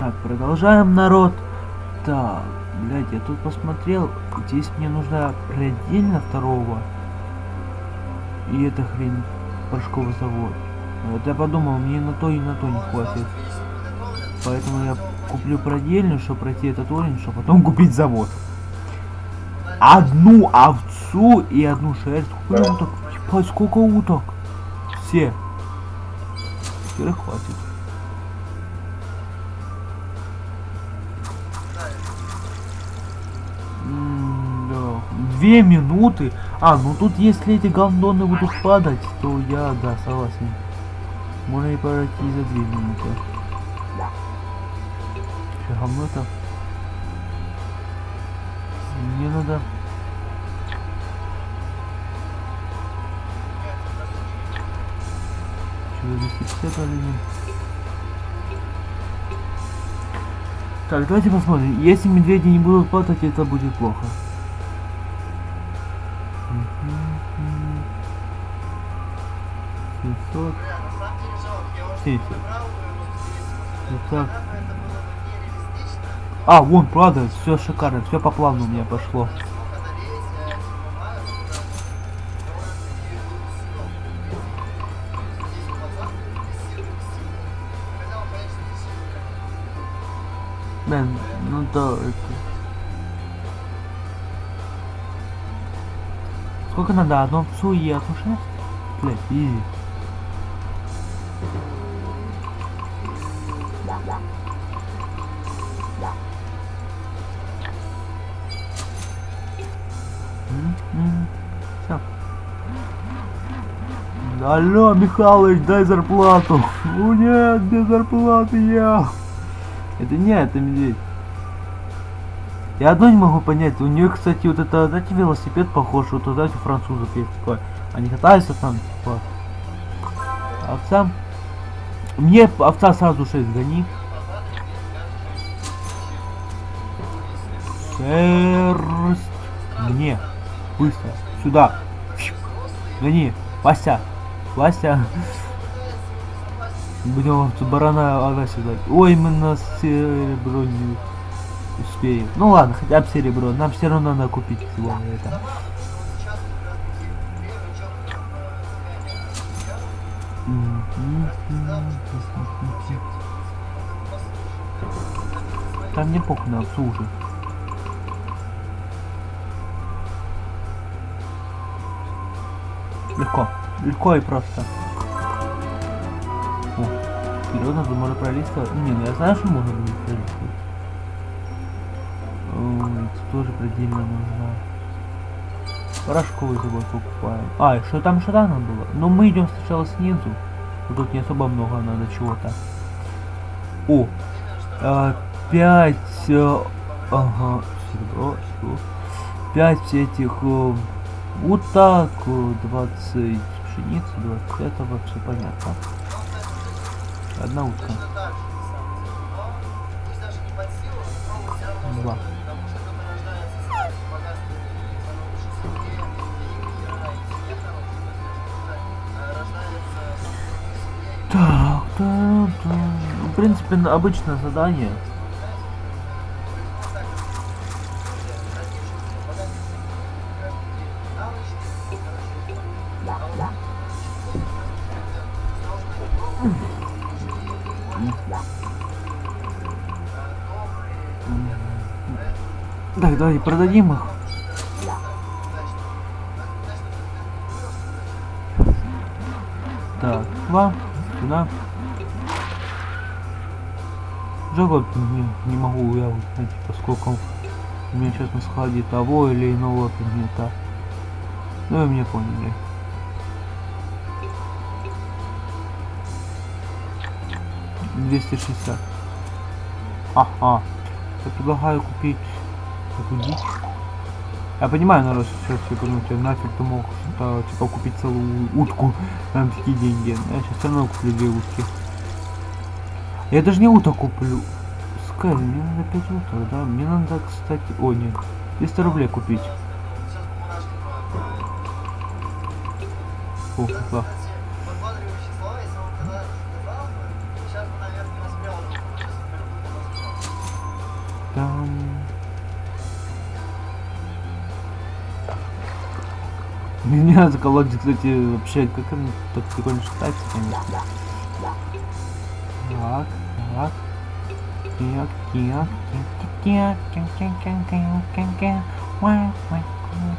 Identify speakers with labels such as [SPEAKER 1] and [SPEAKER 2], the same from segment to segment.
[SPEAKER 1] Так, продолжаем, народ. Так, блядь, я тут посмотрел. Здесь мне нужно предельно второго. И это хрень порошковый завод. Вот я подумал, мне на то и на то не хватит. Поэтому я куплю продельную, чтобы пройти этот уровень, чтобы потом купить завод. Одну овцу и одну шерсть. Сколько уток? Ебать, сколько уток? Все. Теперь хватит. Две минуты. А, ну тут если эти гандоны будут падать, то я, да, согласен. Можно и пройти за две минуты. Че, говно-то? Мне надо... Чего, 250 оленей? Так, давайте посмотрим. Если медведи не будут падать, это будет плохо. 700. 70. Итак. А, вон, правда, все шикарно, все по плану у меня пошло. Блин, ну да, это... Сколько надо? Одну овцу и одну шерсть? Блядь, изи. Алло, Михалыч, дай зарплату. О нет, без зарплаты я. Это не, это медведь. Я одно не могу понять, у нее, кстати, вот это, знаете, велосипед похож, вот, знаете, у французов есть такой. Они катаются там, типа. Овца. Мне овца сразу 6 гони. Шерсть. Мне. Быстро. Сюда. Гони. Вася. Вася. Будем тут барана ага сюда. Ой, мы на серебро не успеем. Ну ладно, хотя бы серебро. Нам все равно надо купить всего на это. там не похуй на сужу. Легко. Легко и просто. О, вперед надо можно пролистывать. Не, ну я знаю, что можно будет пролистывать. Это тоже предельно нужно. Порошковый завод покупаем. А, и что там, что там надо было? Но мы идем сначала снизу. Тут не особо много надо чего-то. О, э, 5 ага, серебро, 5 этих э, вот так 20 пшеницы, 20 этого, все понятно. Одна утка. Два. Так, так, так. В принципе, обычное задание. Продадим их. Так, вам сюда. Жалко, не, не могу я узнать, поскольку у меня сейчас на складе того или иного предмета. Ну вы меня поняли. Двести шестьдесят. Ага. Я предлагаю купить дичь. Я понимаю, народ, сейчас все я нафиг ты мог что типа купить целую утку на такие деньги. Я сейчас все равно куплю две утки. Я даже не уток куплю. Скай, мне надо 5 уток, да? Мне надо, кстати... О, нет. 200 рублей купить. О, да. Там. Мне надо колодец, кстати, вообще, как он так прикольно считается, конечно. Так, так. Кек, кек, кек, кек, кек, уа, уа, уа.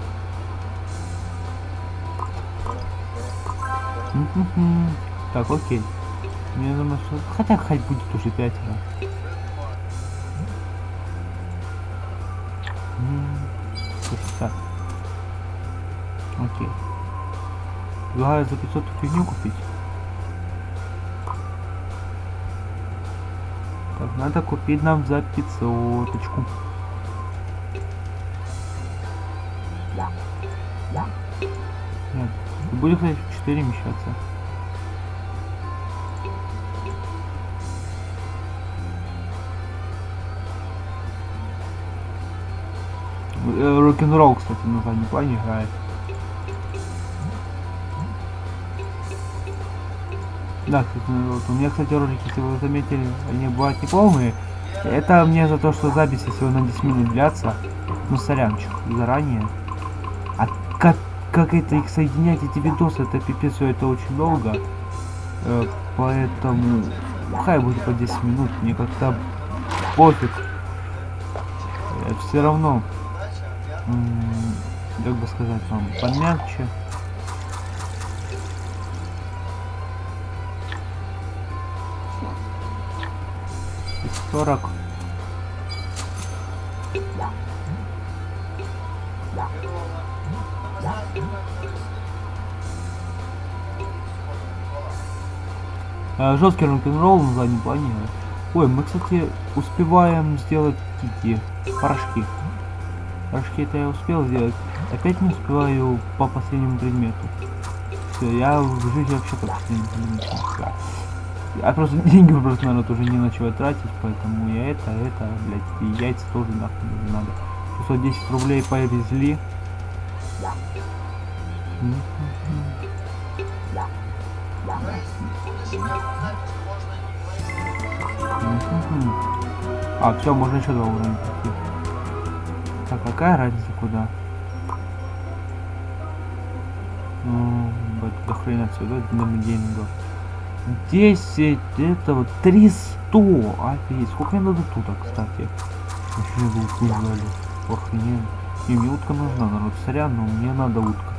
[SPEAKER 1] Мгм. Так, окей. Мне думаю, что... Хотя хоть будет уже пятеро. Предлагаю за 500 фигню купить. Так, надо купить нам за 500 -очку. Нет, будет, кстати, 4 вмещаться. Э, Рок-н-ролл, кстати, на заднем плане играет. Да, ну, вот у меня, кстати, ролики, если вы заметили, они бывают неполные. Это мне за то, что записи всего на 10 минут длятся. Ну, сорянчик, заранее. А как, как это их соединять, эти видосы, это пипец, всё это очень долго. Э, поэтому, хай будет по 10 минут, мне как-то пофиг. все равно, как бы сказать вам, помягче. 40. А, жесткий рок-н-ролл на заднем плане. Ой, мы, кстати, успеваем сделать эти порошки. Порошки это я успел сделать. Опять не успеваю по последнему предмету. Все, я в жизни вообще по последнему предмету Я просто деньги просто, наверное, тоже не на чего тратить, поэтому я это, это, блядь, и яйца тоже нахуй не надо. 610 рублей повезли. А, все, можно еще два уровня пройти. Так, какая разница куда? Ну, до хрена сюда, днем деньгов. 10, это вот 300. Офигеть, сколько мне надо туток, кстати? Вообще вы узнали. Охрененно. И мне утка нужна, народ, сорян, но мне надо утка.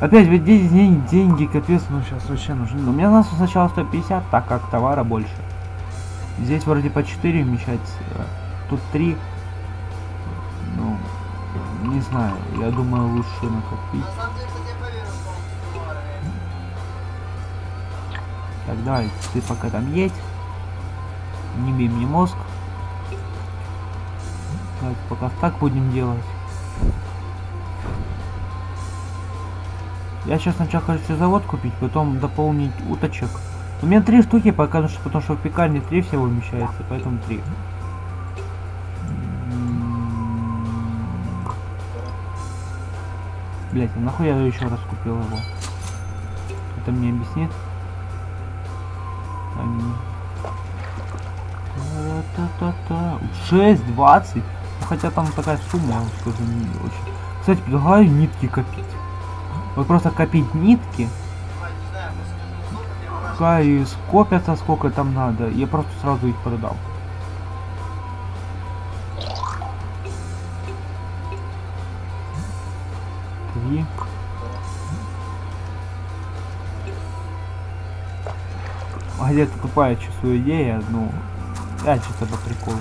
[SPEAKER 1] Опять ведь деньги, деньги, капец, ну сейчас вообще нужны. Но мне надо сначала 150, так как товара больше. Здесь вроде по 4 вмещать, э, тут 3. Ну, не знаю, я думаю лучше накопить. Так, давай, ты пока там едь. Не бей мне мозг. Давайте пока так будем делать. Я сейчас сначала хочу завод купить, потом дополнить уточек. У меня три штуки пока, что- потому что в пекарне три всего вмещается, поэтому три. Блять, а нахуй я еще раз купил его? Это мне объяснит? Они- Та-та-та-та. 6.20. Ну, хотя там такая сумма, скажу, не очень. Кстати, предлагаю нитки копить. Вот просто копить нитки, пускай скопятся сколько там надо, я просто сразу их продам. Три. А где-то тупая чувствую идея, ну, я чисто по приколу.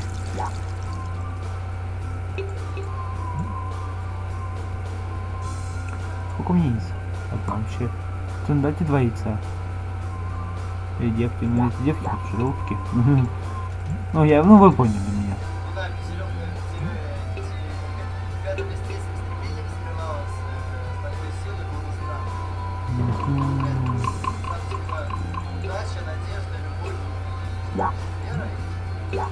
[SPEAKER 1] Сколько меня яиц? Так, вообще. Цен дайте два яйца. Или девки, ну если девки, утки. Ну я, ну вы поняли là là